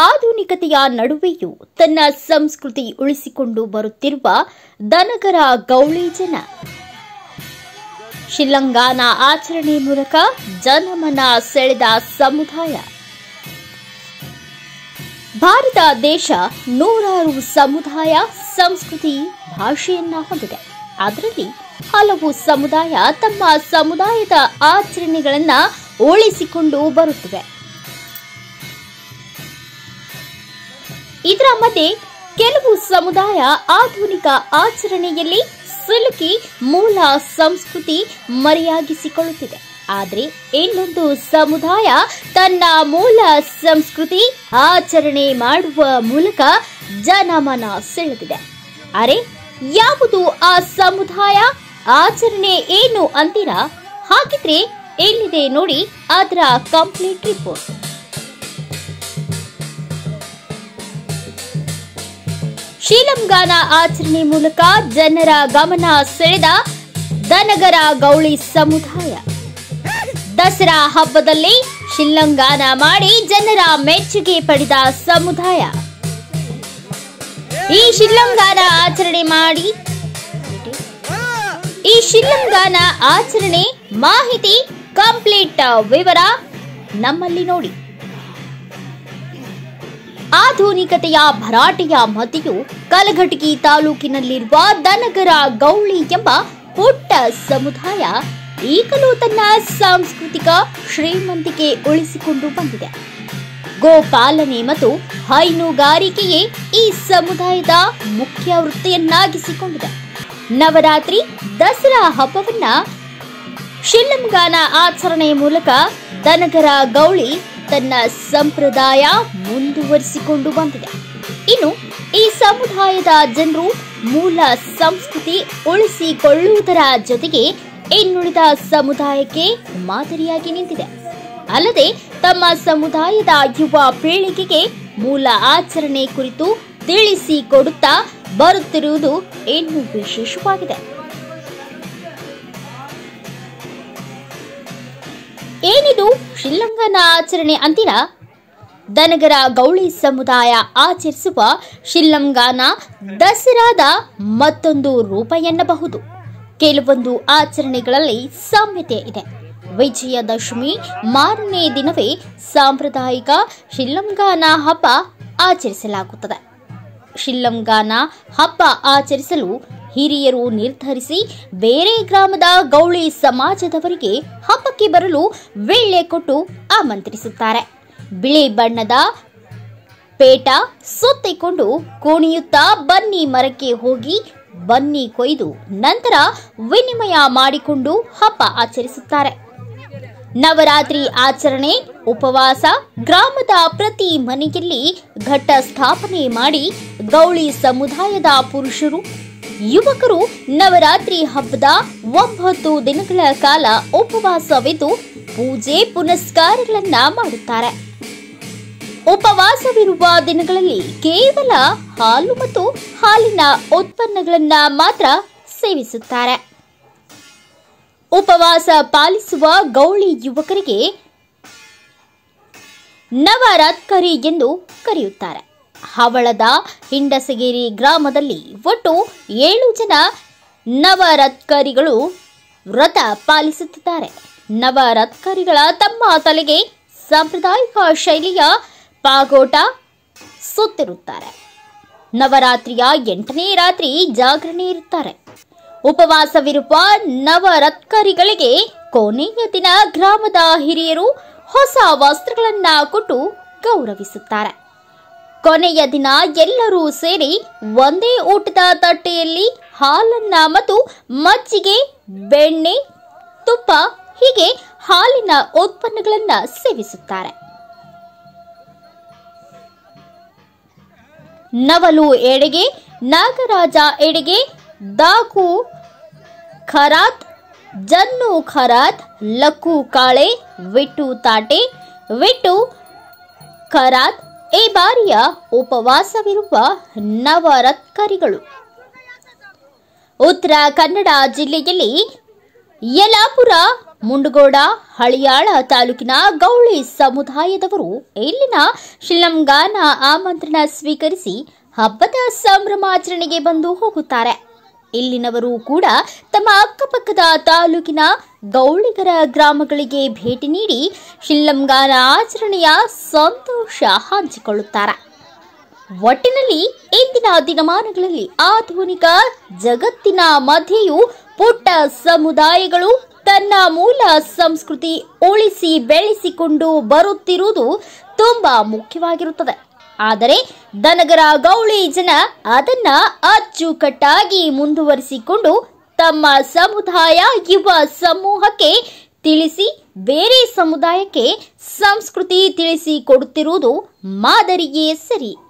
ಆಧುನಿಕತೆಯ ನಡುವೆಯೂ ತನ್ನ ಸಂಸ್ಕೃತಿ ಉಳಿಸಿಕೊಂಡು ಬರುತ್ತಿರುವ ದನಗರ ಗೌಳಿ ಜನ. ಶಿಲಂಗಾನ ಆಚರಣೆ ಮೂಲಕ ಜನಮನ ಸೆಳೆದ ಸಮುದಾಯ. ಭಾರತ ದೇಶ ನೂರಾರು ಸಮುದಾಯ ಸಂಸ್ಕೃತಿ ಭಾಷೆಯನ್ನ ಹೊಂದಿದೆ. ಅದರಲ್ಲಿ ಹಲವು ಸಮುದಾಯ ತಮ್ಮ ಸಮುದಾಯದ ಆಚರಣೆಗಳನ್ನ ಉಳಿಸಿಕೊಂಡು ಬರುತ್ತಿವೆ. ಇದರ ಮಧ್ಯೆ ಕೆಲವು ಸಮುದಾಯ ಆಧುನಿಕ ಆಚರಣೆಯಲ್ಲಿ ಸಿಲುಕಿ ಮೂಲ ಸಂಸ್ಕೃತಿ ಮರೆಯಾಗಿಸಿಕೊಳ್ಳುತ್ತಿದೆ. ಆದರೆ ಇನ್ನೊಂದು ಸಮುದಾಯ ತನ್ನ ಮೂಲ ಸಂಸ್ಕೃತಿ ಆಚರಣೆ ಮಾಡುವ ಮೂಲಕ ಜನಮನ ಸೆಳೆದಿದೆ. ಅರೆ, ಯಾವುದು ಆ ಸಮುದಾಯ? ಆಚರಣೆ ಏನು ಅಂತೀರಾ? ಹಾಗಿದ್ರೆ ಎಲ್ಲಿದೆ ನೋಡಿ ಅದರ ಕಂಪ್ಲೀಟ್ ರಿಪೋರ್ಟ್. ಶೀಲಂಗಾನ ಆಚರಣೆ ಮೂಲಕ ಜನರ ಗಮನ ಸೆಳೆದ ದನಗರ ಗೌಳಿ ಸಮುದಾಯ. ದಸರಾ ಹಬ್ಬದಲ್ಲಿ ಶಿಲ್ಲಂಗಾನ ಮಾಡಿ ಜನರ ಮೆಚ್ಚುಗೆ ಪಡೆದ ಸಮುದಾಯ. ಈ ಶಿಲ್ಲಂಗಾನ ಆಚರಣೆ ಮಾಡಿ ಈ ಶಿಲ್ಲಂಗಾನ ಆಚರಣೆ ಮಾಹಿತಿ ಕಂಪ್ಲೀಟ್ ವಿವರ ನಮ್ಮಲ್ಲಿ ನೋಡಿ. ಆಧುನಿಕತೆಯ ಭರಾಟೆಯ ಮತಿಯು ಕಲಘಟಗಿ ತಾಲೂಕಿನಲ್ಲಿರುವ ದನಗರ ಗೌಳಿ ಎಂಬ ಪುಟ್ಟ ಸಮುದಾಯ ಈಗಲೂ ತನ್ನ ಸಾಂಸ್ಕೃತಿಕ ಶ್ರೀಮಂತಿಕೆ ಉಳಿಸಿಕೊಂಡು ಬಂದಿದೆ. ಗೋಪಾಲನೆ ಮತ್ತು ಹೈನುಗಾರಿಕೆಯೇ ಈ ಸಮುದಾಯದ ಮುಖ್ಯ ವೃತ್ತಿಯನ್ನಾಗಿಸಿಕೊಂಡಿದೆ. ನವರಾತ್ರಿ ದಸರಾ ಹಬ್ಬವನ್ನ ಶಿಲ್ಲಂಗಾನ ಆಚರಣೆ ಮೂಲಕ ದನಗರ ಗೌಳಿ ತನ್ನ ಸಂಪ್ರದಾಯ ಮುಂದುವರಿಸಿಕೊಂಡು ಬಂದಿದೆ. ಇನ್ನು ಈ ಸಮುದಾಯದ ಜನರು ಮೂಲ ಸಂಸ್ಕೃತಿ ಉಳಿಸಿಕೊಳ್ಳುವುದರ ಜೊತೆಗೆ ಇನ್ನುಳಿದ ಸಮುದಾಯಕ್ಕೆ ಮಾದರಿಯಾಗಿ ನಿಂತಿದೆ. ಅಲ್ಲದೆ ತಮ್ಮ ಸಮುದಾಯದ ಯುವ ಪೀಳಿಗೆಗೆ ಮೂಲ ಆಚರಣೆ ಕುರಿತು ತಿಳಿಸಿಕೊಡುತ್ತಾ ಬರುತ್ತಿರುವುದು ಇನ್ನೂ ವಿಶೇಷವಾಗಿದೆ. ಏನಿದು? ಶ್ರೀಲಂಕನ ಆಚರಣೆ ಅಂತೀರಾ ದನಗರ ಗೌಳಿ ಸಮುದಾಯ ಆಚರಿಸುವ ಶಿಲ್ಲಂಗಾನ ದಸರಾದ ಮತ್ತೊಂದು ರೂಪ ಎನ್ನಬಹುದು. ಕೆಲವೊಂದು ಆಚರಣೆಗಳಲ್ಲಿ ಸಾಮ್ಯತೆ ಇದೆ. ವಿಜಯದಶಮಿ ಮಾರನೇ ದಿನವೇ ಸಾಂಪ್ರದಾಯಿಕ ಶಿಲ್ಲಂಗಾನ ಹಬ್ಬ ಆಚರಿಸಲಾಗುತ್ತದೆ. ಶಿಲ್ಲಂಗಾನ ಹಬ್ಬ ಆಚರಿಸಲು ಹಿರಿಯರು ನಿರ್ಧರಿಸಿ ಬೇರೆ ಗ್ರಾಮದ ಗೌಳಿ ಸಮಾಜದವರಿಗೆ ಹಬ್ಬಕ್ಕೆ ಬರಲು ವೇಳೆ ಕೊಟ್ಟು ಆಮಂತ್ರಿಸುತ್ತಾರೆ. ಬಿಳಿ ಬಣ್ಣದ ಪೇಟ ಸುತ್ತಿಕೊಂಡು ಕುಣಿಯುತ್ತಾ ಬನ್ನಿ ಮರಕ್ಕೆ ಹೋಗಿ ಬನ್ನಿ ಕೊಯ್ದು ನಂತರ ವಿನಿಮಯ ಮಾಡಿಕೊಂಡು ಹಬ್ಬ ಆಚರಿಸುತ್ತಾರೆ. ನವರಾತ್ರಿ ಆಚರಣೆ, ಉಪವಾಸ, ಗ್ರಾಮದ ಪ್ರತಿ ಮನೆಯಲ್ಲಿ ಘಟ್ಟ ಸ್ಥಾಪನೆ ಮಾಡಿ ಗೌಳಿ ಸಮುದಾಯದ ಪುರುಷರು ಯುವಕರು ನವರಾತ್ರಿ ಹಬ್ಬದ ಒಂಬತ್ತು ದಿನಗಳ ಕಾಲ ಉಪವಾಸವಿದ್ದು ಪೂಜೆ ಪುನಸ್ಕಾರಗಳನ್ನ ಮಾಡುತ್ತಾರೆ. ಉಪವಾಸವಿರುವ ದಿನಗಳಲ್ಲಿ ಕೇವಲ ಹಾಲು ಮತ್ತು ಹಾಲಿನ ಉತ್ಪನ್ನಗಳನ್ನ ಮಾತ್ರ ಸೇವಿಸುತ್ತಾರೆ. ಉಪವಾಸ ಪಾಲಿಸುವ ಗೌಳಿ ಯುವಕರಿಗೆ ನವರಾತ್ಕರಿ ಎಂದು ಕರೆಯುತ್ತಾರೆ. ಹವಳದ ಹಿಂಡಸಗಿರಿ ಗ್ರಾಮದಲ್ಲಿ ಒಟ್ಟು ಏಳು ಜನ ನವರತ್ಕರಿಗಳು ವ್ರತ ಪಾಲಿಸುತ್ತಿದ್ದಾರೆ. ನವರತ್ಕರಿಗಳ ತಮ್ಮ ತಲೆಗೆ ಸಾಂಪ್ರದಾಯಿಕ ಶೈಲಿಯ ಪಾಗೋಟ ಸುತ್ತಿರುತ್ತಾರೆ. ನವರಾತ್ರಿಯ ಎಂಟನೇ ರಾತ್ರಿ ಜಾಗರಣೆ ಇರುತ್ತಾರೆ. ಉಪವಾಸವಿರುವ ನವರತ್ಕರಿಗಳಿಗೆ ಕೊನೆಯ ದಿನ ಗ್ರಾಮದ ಹಿರಿಯರು ಹೊಸ ವಸ್ತ್ರಗಳನ್ನು ಕೊಟ್ಟು ಗೌರವಿಸುತ್ತಾರೆ. ಕೊನೆಯ ದಿನ ಎಲ್ಲರೂ ಸೇರಿ ಒಂದೇ ಊಟದ ತಟ್ಟೆಯಲ್ಲಿ ಹಾಲನ್ನ ಮತ್ತು ಮಜ್ಜಿಗೆ, ಬೆಣ್ಣೆ, ತುಪ್ಪ ಹೀಗೆ ಹಾಲಿನ ಉತ್ಪನ್ನಗಳನ್ನ ಸೇವಿಸುತ್ತಾರೆ. ನವಲು ಎಡೆಗೆ, Nagaraja ಎಡೆಗೆ, ದಾಕು, ಖರಾತ್, Jannu ಖರಾತ್, luck Kale, wit ತಾಟೆ, wit ಖರಾತ್ ಈ ಬಾರಿಯ ಉಪವಾಸವಿರುವ ನವರತ್ಕರಿಗಳು. ಉತ್ತರ ಕನ್ನಡ ಜಿಲ್ಲೆಯಲ್ಲಿ ಯಲಾಪುರ, ಮುಂಡಗೋಡ, ಹಳಿಯಾಳ ತಾಲೂಕಿನ ಗೌಳಿ ಸಮುದಾಯದವರು ಇಲ್ಲಿನ ಶಿಲಂಗಾನ ಆಮಂತ್ರಣ ಸ್ವೀಕರಿಸಿ ಹಬ್ಬದ ಸಂಭ್ರಮಾಚರಣೆಗೆ ಬಂದು ಹೋಗುತ್ತಾರೆ. ಇಲ್ಲಿನವರು ಕೂಡ ತಮ್ಮ ಅಕ್ಕಪಕ್ಕದ ತಾಲೂಕಿನ ಗೌಳಿಗರ ಗ್ರಾಮಗಳಿಗೆ ಭೇಟಿ ನೀಡಿ ಶಿಲ್ಲಂಗಾನ ಆಚರಣೆಯ ಸಂತೋಷ ಹಂಚಿಕೊಳ್ಳುತ್ತಾರೆ. ಒಟ್ಟಿನಲ್ಲಿ ಇಂದಿನ ದಿನಮಾನಗಳಲ್ಲಿ ಆಧುನಿಕ ಜಗತ್ತಿನ ಮಧ್ಯೆಯೂ ಪುಟ್ಟ ಸಮುದಾಯಗಳು ತನ್ನ ಮೂಲ ಸಂಸ್ಕೃತಿ ಉಳಿಸಿ ಬೆಳೆಸಿಕೊಂಡು ಬರುತ್ತಿರುವುದು ತುಂಬಾ ಮುಖ್ಯವಾಗಿರುತ್ತದೆ. ಆದರೆ ದನಗರ ಗೌಳಿ ಜನ ಅದನ್ನ ಅಚ್ಚುಕಟ್ಟಾಗಿ ಮುಂದುವರಿಸಿಕೊಂಡು ತಮ್ಮ ಸಮುದಾಯ, ಯುವ ಸಮೂಹಕ್ಕೆ ತಿಳಿಸಿ, ಬೇರೆ ಸಮುದಾಯಕ್ಕೆ ಸಂಸ್ಕೃತಿ ತಿಳಿಸಿ ಕೊಡುತ್ತಿರುವುದು ಮಾದರಿಯೇ ಸರಿ.